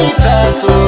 um prato